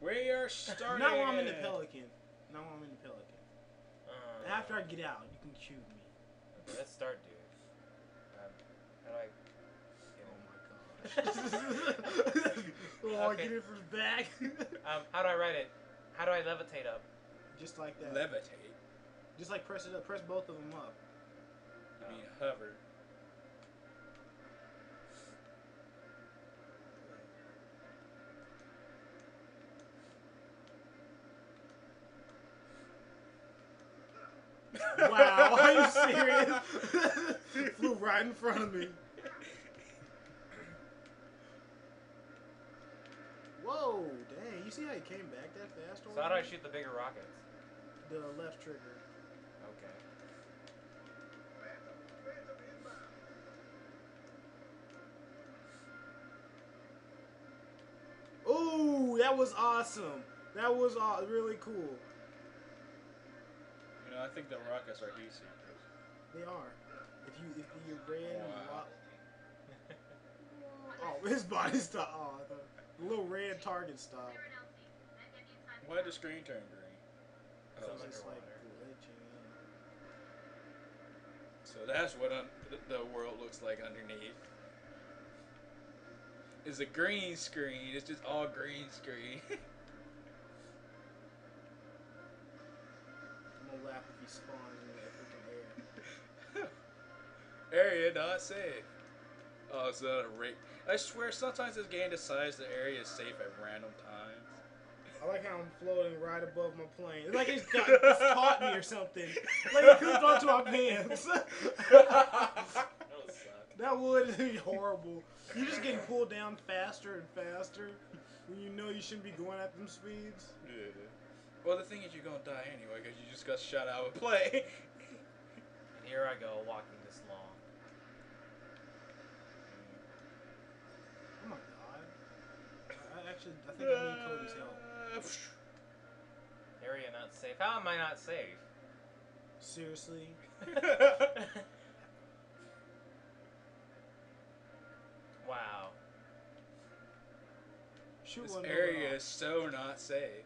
We are starting. Not when I'm in the Pelican. Not when I'm in the Pelican. Uh, After I get out, you can shoot me. Okay, let's start, dude. Um, how do I? Oh my gosh. oh, Okay. get it from the back. Um, how do I write it? How do I levitate up? Just like that. Levitate. Just like press it up. Press both of them up. I mean, hover. Wow, are you serious? Flew right in front of me. Whoa, dang. You see how he came back that fast? So how do I already? shoot the bigger rockets? The left trigger. Okay. Ooh, that was awesome. That was uh, really cool. I think the rockets are seekers. They are. If you if you ran Wow. Oh, his body stopped. Oh, the little red target stopped. Why did the screen turn green? So Oh, it's like glitching. so that's what un- the world looks like underneath. It's a green screen. It's just all green screen. air. area not safe. Oh, it's not a rate. I swear, sometimes this game decides the area is safe at random times. I like how I'm floating right above my plane. It's like he's, got, he's caught me or something. Like he clipped onto my pants. That would suck. that would be horrible. You're just getting pulled down faster and faster when you know you shouldn't be going at them speeds. Yeah. Well, the thing is, you're gonna die anyway because you just got shot out of play. And here I go, walking this long. Oh my god. I I actually, I think I need Cody's help. Area not safe. How am I not safe? Seriously? wow. Shoot this one area is so not safe.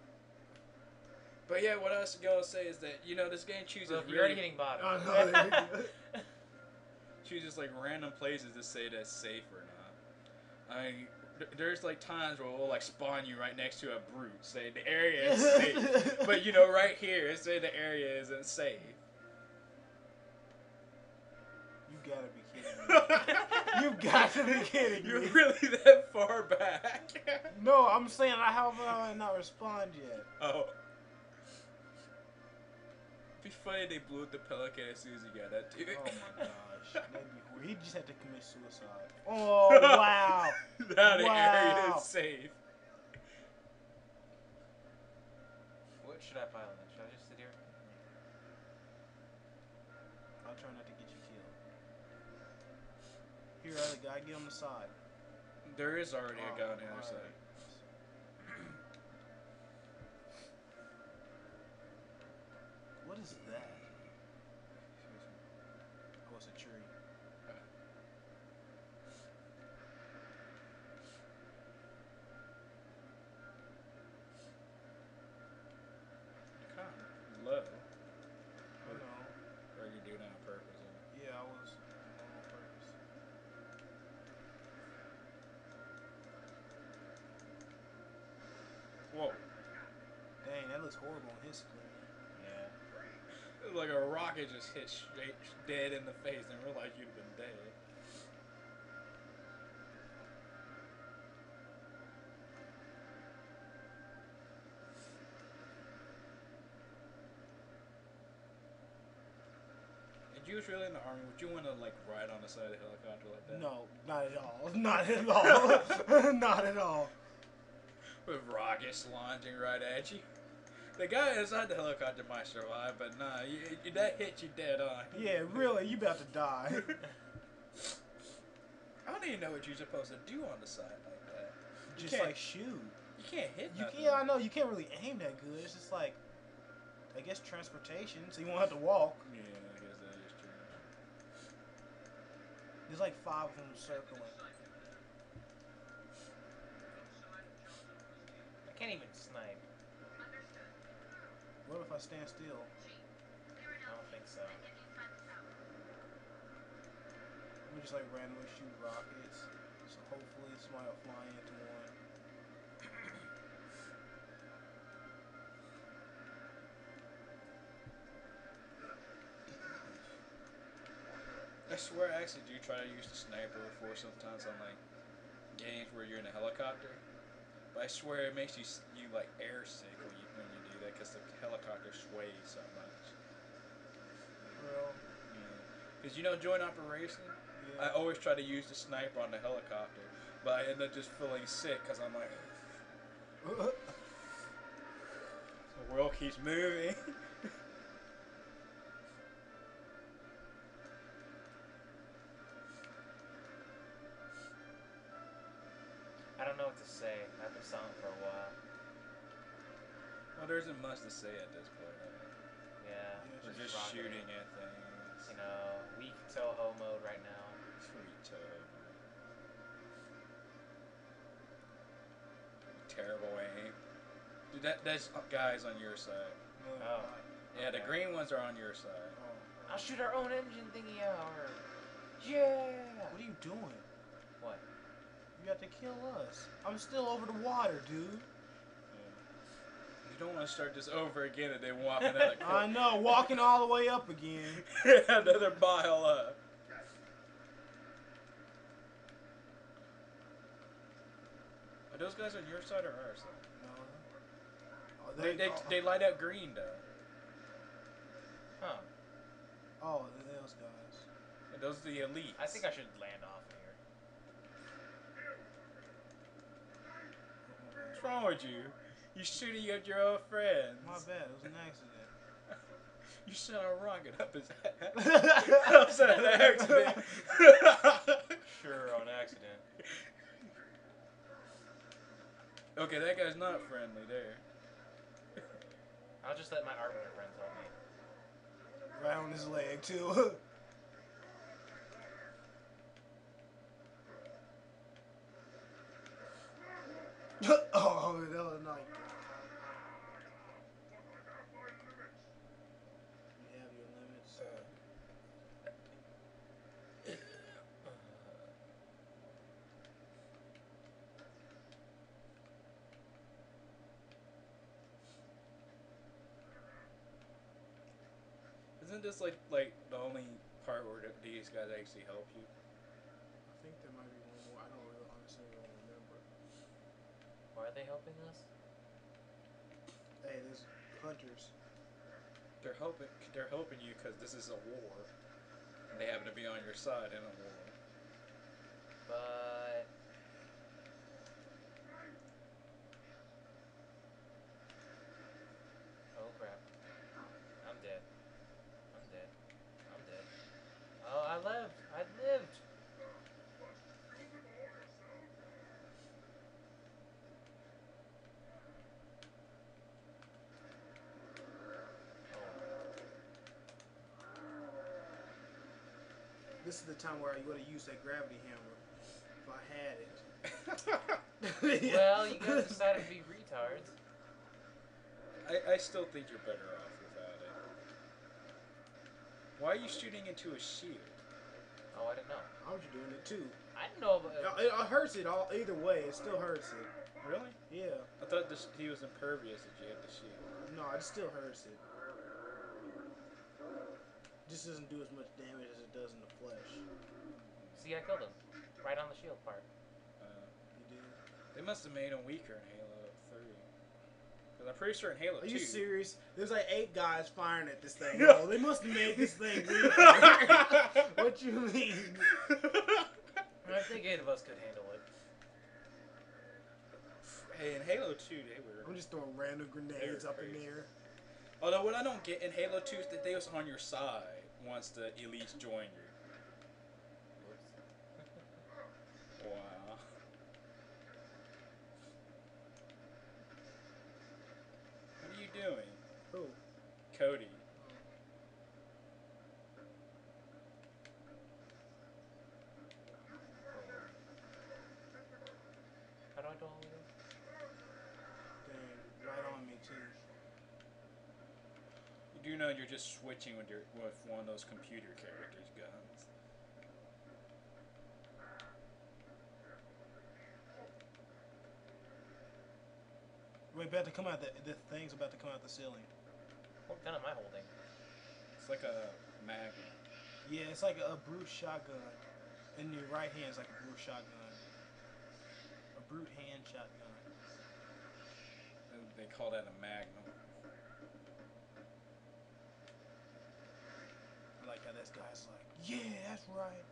But yeah, what I was gonna say is that you know this game chooses So if you're already really- hitting bottom. Oh, no, there chooses like random places to say that's safe or not. I mean, th- there's like times where we'll like spawn you right next to a brute, say the area is safe, but you know right here say the area isn't safe. You gotta be kidding me. You got to be kidding You're me. really that far back. No, I'm saying I have uh, not respond yet. oh. It'd Be funny if they blew up the pelican as soon as you got that dude. Oh my gosh, that'd be horrible. He just had to commit suicide. Oh wow. now the area is safe. What should I pilot? Should I just sit here? I'll try not to get you killed. Here, other guy, get on the side. There is already a guy on the Oh, other side. What is that? Oh, it's a tree. You're kind of low. I know. Or you doing it on purpose. huh? Yeah, I was on purpose. Whoa. Looks horrible on his screen. Yeah. It was like a rocket just hit straight dead in the face and realized you'd been dead. If you was really in the army, would you want to like ride on the side of the helicopter like that? No, not at all. Not at all. not at all. With rockets launching right at you. The guy inside the helicopter might survive, but nah, you, you, that hit you dead on. Yeah, really, you about to die. I don't even know what you're supposed to do on the side like that. You Just can't- like shoot. You can't hit You nothing. can, yeah, I know you can't really aim that good. It's just like, I guess transportation, so you won't have to walk. Yeah, I guess that is true. There's like five of them circling. I can't even snipe. What if I stand still? I don't think so. We just like randomly shoot rockets. So hopefully somebody will fly into one. I swear I actually do try to use the sniper before sometimes on like games where you're in a helicopter. But I swear it makes you you like air sick when you when you do that because the helicopter sways so much. Well, Because you know joint operation, yeah. I always try to use the sniper on the helicopter, but I end up just feeling sick because I'm like the world keeps moving. I don't know what to say. I've been silent for a while. Well, there isn't much to say at this point. I mean, Yeah. we're Just just shooting at things. You know, weak Toho mode right now. Sweet toe. Terrible aim. Dude, that that's guys on your side. No, Oh. not. Yeah, the green ones are on your side. Oh. I'll shoot our own engine thingy out. Yeah. What are you doing? What? You have to kill us. I'm still over the water, dude. You don't want to start this over again and then walk another I know, walking all the way up again. another mile up. Are those guys on your side or ours? side? No. Oh, They, they, oh, they light up green though. Huh. oh, those guys. And those are the elite. I think I should land off here. What's wrong with you? You shooting at your old friends. My bad, it was an accident. You sent a rocket up his ass. That was an accident. Sure, on accident. okay, that guy's not friendly there. I'll just let my arbiter friends help me. Right on his leg, too. oh, that was nice. You have your limits. Isn't this like like the only part where th- these guys actually help you? I think there might be one more. I don't really honestly don't remember. Why are they helping us? Hey, there's hunters. They're helping. They're helping you because this is a war, and they happen to be on your side in a war. But oh crap, I'm dead. I'm dead. I'm dead. Oh, I lived. I lived. This is the time where I would have used that gravity hammer if I had it. Well, you guys decided to be retards. I, I still think you're better off without it. Why are you shooting into a shield? Oh, I didn't know. I was doing it too. I didn't know. About, It, it hurts it all either way. It still hurts it. Really? Yeah. I thought this, he was impervious if you had the shield. No, it still hurts it. Just doesn't do as much damage as it does in the flesh. see, I killed him. Right on the shield part. Uh, You do. they must have made him weaker in Halo 3. Because I'm pretty sure in Halo Are 2. you serious? There's like eight guys firing at this thing. Yeah. They must have made this thing weaker. what you mean? I think eight of us could handle it. hey, in Halo 2, they were. I'm just throwing random grenades up in crazy. there. Although what I don't get in Halo 2 is that they was on your side once the elites join you. Wow. What are you doing, Who? Cody? How do I do all of this? Dang. do know you're just switching with your with one of those computer characters' guns. Wait, about to come out. The, the thing's about to come out the ceiling. What gun am I holding? It's like a Magnum. Yeah, it's like a brute shotgun. In your right hand is like a brute shotgun. A brute hand shotgun. They- They call that a Magnum. I like how this guy's like, yeah, that's right.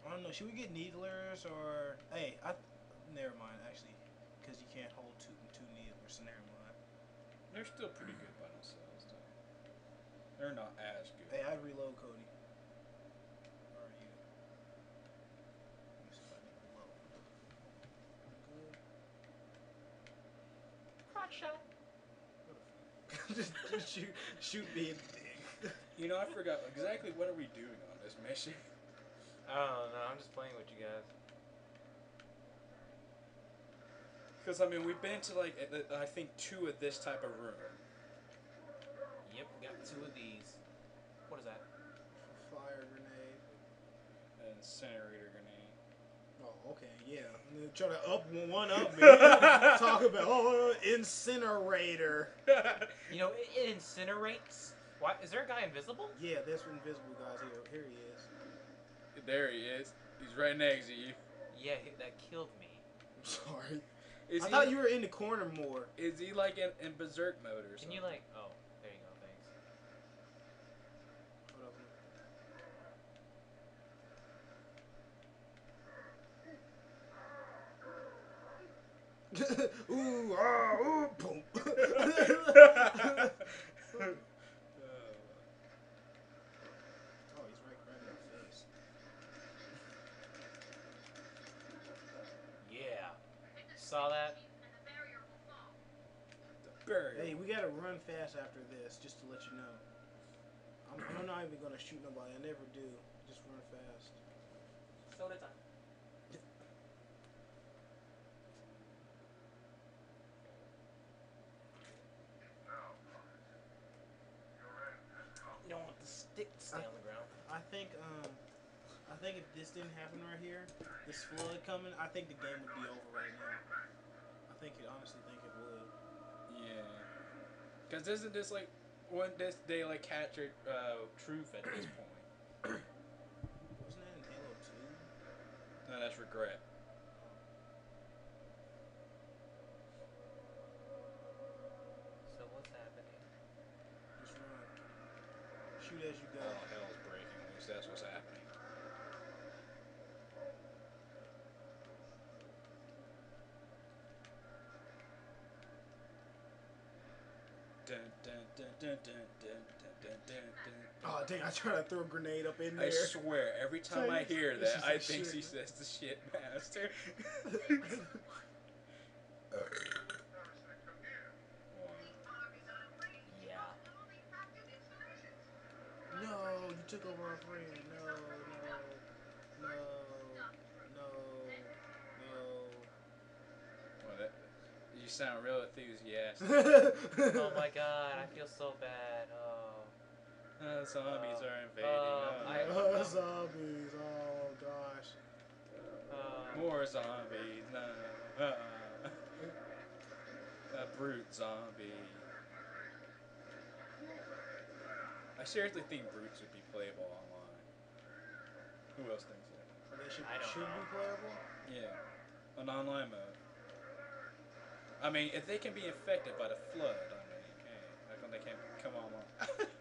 I don't know. Should we get needlers or hey? I never mind actually, because you can't hold two two needlers. So never mind. They're still pretty good by themselves, though. They're not as good. Hey, I'd reload Cody. Where are you? Let me see if I can reload. Good. Crotch shot. just, just shoot, shoot me in the dick. You know, I forgot exactly what are we doing on this mission. I don't know. I'm just playing with you guys. Because I mean, we've been to like I think two of this type of room. Yep, we got two of these. What is that? Fire grenade. An incinerator grenade. Oh, okay, yeah. And then Try to up one up me. Talk about oh incinerator. You know, it, it incinerates. Why is there a guy invisible? Yeah, there's invisible guys here. Here he is. there he is. He's right next to you. Yeah, that killed me. I'm sorry. Is I he? thought you were in the corner more. Is he like in, in berserk mode or Can something? you like? Oh, there you go. Thanks. Hold up. ooh, ah, ooh, boom. Oh, he's right, right in the face. Yeah. Saw that? Barrier. Hey, we gotta run fast after this, just to let you know. I'm, I'm not even gonna shoot nobody. I never do. Just run fast. Soda time. You don't want the stick to stay on the ground. I think, um, I think if this didn't happen right here, this flood coming, I think the game would be over right now. I think it, honestly think it would. Yeah. Because isn't this like when this they like captured uh, truth at this point? Wasn't that in Halo 2? No, that's regret. So what's happening? Just run. Shoot as you go. All hell's breaking loose. That's what's happening. Dun, dun, dun, dun, dun, Oh, dang, I tried to throw a grenade up in there. I swear, every time I hear that, I think she says the shit master. Yeah. no, you took over our friend. No, no, no, no, Well, that, you sound real enthusiastic. Oh my god, I feel so bad. Oh. Uh, zombies Uh, are invading. uh, oh, I- no. Oh, zombies. Oh, gosh. Uh, More zombies. No. Uh, a brute zombie. I seriously think brutes would be playable online. Who else thinks that? They should, I don't should know. be playable? Yeah, an online mode. I mean, if they can be infected by the flood, I mean, hey, how come they can't come online?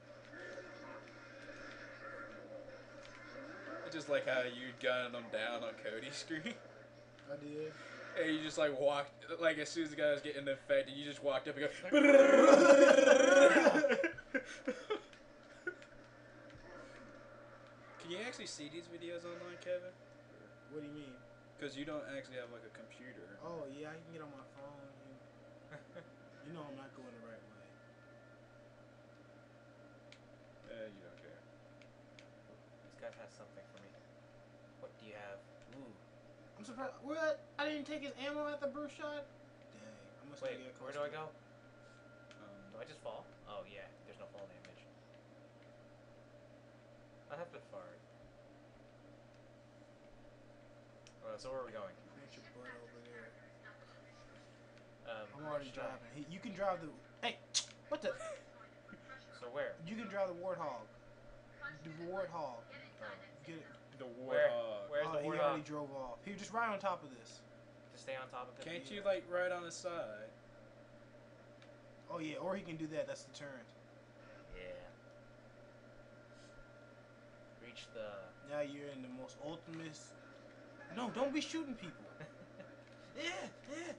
It's just like how you gunned them down on Cody's screen. I did. And you just like walked, like as soon as the guy was getting infected, you just walked up and go. Can you actually see these videos online, Kevin? What do you mean? Because you don't actually have like a computer. Oh, yeah, I can get on my phone. You, you know I'm not going the right way. Eh, you don't care. this guy has something for me. What do you have? Ooh. I'm surprised. What? I didn't take his ammo at the brute shot? Dang. I must Wait, get where close do I go? Um, Do I just fall? Oh yeah, there's no fall damage. I have to far. Uh, so where are we going? Get your butt over there. Um, I'm already driving. He- You can drive the. Hey, what the? So where? You can drive the warthog. The warthog. Oh, Get it. The Where? warthog. Where's oh, the he already drove off. Here, just ride on top of this. to stay on top of it. Can't you like ride on the side? Oh yeah, or he can do that. That's the turn. Yeah. Reach the. Now you're in the most ultimate. No, don't be shooting people. yeah, yeah.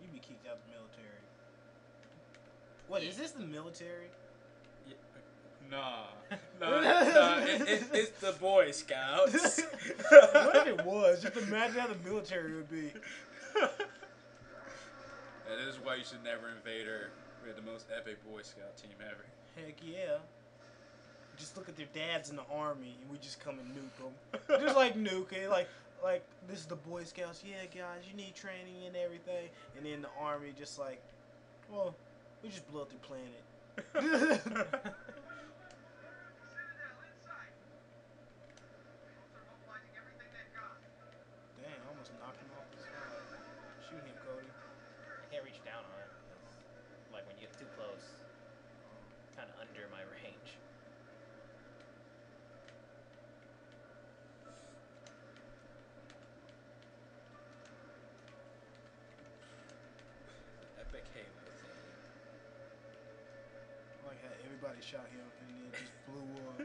You'd be kicked out the military. What is this? The military? Yeah. Uh, nah, nah, nah. It, it, it's the Boy Scouts. what if it was? Just imagine how the military would be. That is why you should never invade her. We had the most epic Boy Scout team ever. Heck yeah. Just look at their dads in the army, and we just come and nuke them. just like nuke it, like like this is the Boy Scouts. Yeah, guys, you need training and everything. And then the army just like, well, we just blew up their planet. Dang, I almost knocked him off the side. Shoot him, Cody. I can't reach down on it. 'cause, Like when you get too close, kind of under my range. Epic Halo thing. Like how everybody shot him, and then it just blew up.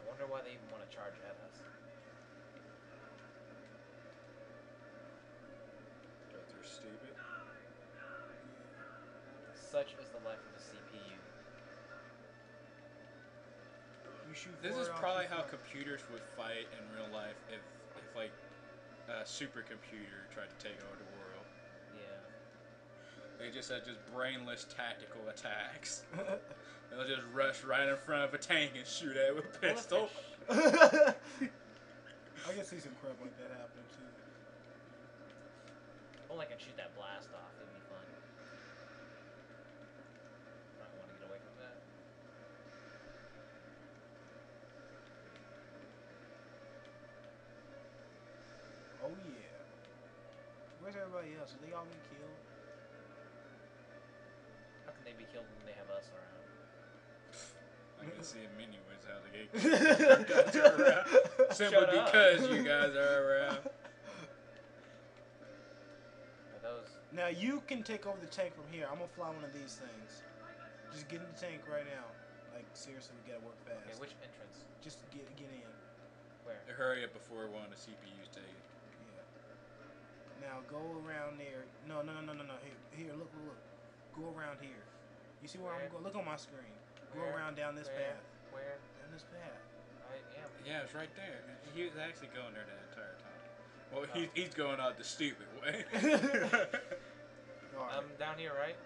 I wonder why they even want to charge at us. But they're stupid. Such is the life of a CPU. You shoot This is probably how computers would fight in real life if, if like, a supercomputer tried to take over the world. Yeah. They just had just brainless tactical attacks. They'll just rush right in front of a tank and shoot at it with a pistol. I can see some crap like that happening too. Only I can shoot that blast off. It'd be fun. I want to get away from that. Oh yeah. Where's everybody else? Did they all get killed? How can they be killed when they have us around? I can see them anyways how they get you guys are around. Simply Shut up. because you guys are around. Are those? Now you can take over the tank from here. I'm gonna fly one of these things. Just get in the tank right now. Like seriously, we gotta work fast. Okay, which entrance? Just get get in. Where? Hurry up before one of the CPUs take it. Yeah. Now go around there. No, no, no, no, no, no. Here, here. Look, look, look. Go around here. You see where Where? I'm going? Look on my screen. Go Where? around down this Where? path. Where? Down this path. I am. Yeah, it's right there. He was actually going there the entire time. Well, oh. he's, he's going out the stupid way. All right. I'm down here, right?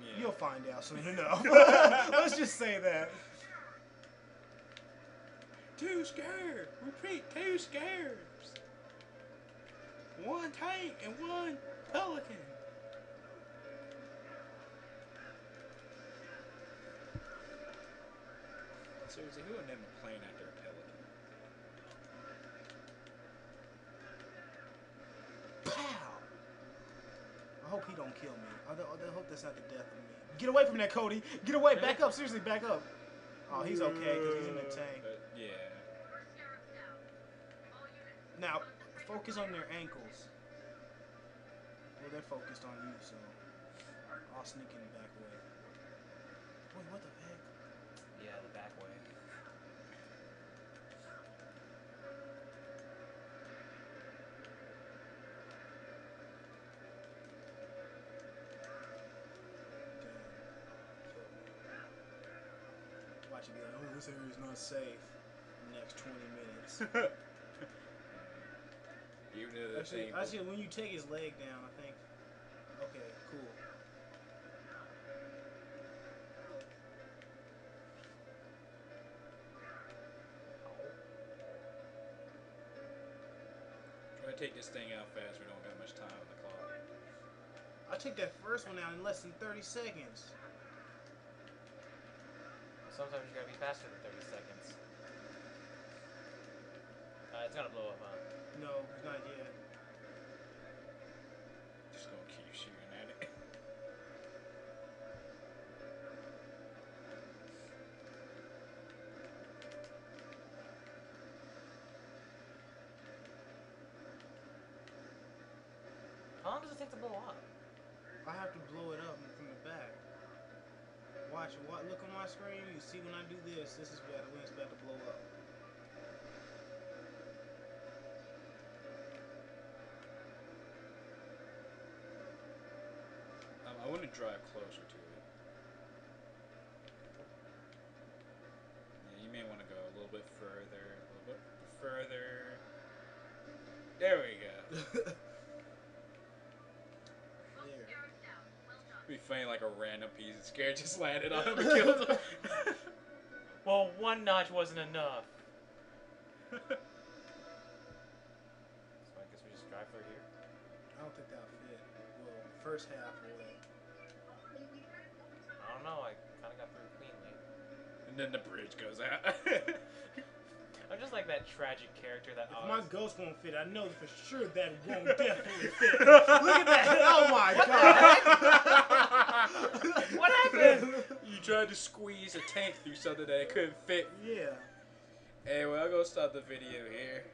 yeah. You'll find out soon enough. Let's just say that. Too scared. Repeat, too Scarabs. One tank and one pelican. Seriously, who would name a plane after a pelican? Pow! I hope he don't kill me. I, don't, I hope that's not the death of me. Get away from that, Cody. Get away. Back up. Seriously, back up. Oh, he's okay because he's in the tank. Focus on their ankles. Well, they're focused on you, so I'll sneak in the back way. Wait, what the heck? Yeah, the back way. Watch it be like, oh, this area's not safe. Next 20 minutes. Even though the actually, same. Actually, when you take his leg down, I think. Okay, cool. Try to take this thing out fast. We don't got much time on the clock. I take that first one out in less than 30 seconds. Sometimes you gotta be faster than 30 seconds. Uh, it's gonna blow up, huh? No, not yet. Just gonna keep shooting at it. How long does it take to blow up? I have to blow it up from the back. Watch, what? Look on my screen. You see when I do this, this is when it's about to blow up. I want to drive closer to it. Yeah, you may want to go a little bit further, a little bit further. There we go. there. It'd be funny, like a random piece of Scarab just landed on him and killed him. Well, one notch wasn't enough. So I guess we just drive through here. I don't think that'll fit. Well, the first half will. I don't know. I kind of got through cleanly. and then the bridge goes out. I'm just like that tragic character that If my ghost won't fit, I know for sure that won't definitely fit. Look at that! Oh my god! What happened? you tried to squeeze a tank through something that it couldn't fit. Yeah. Anyway, well, I'll go stop the video here.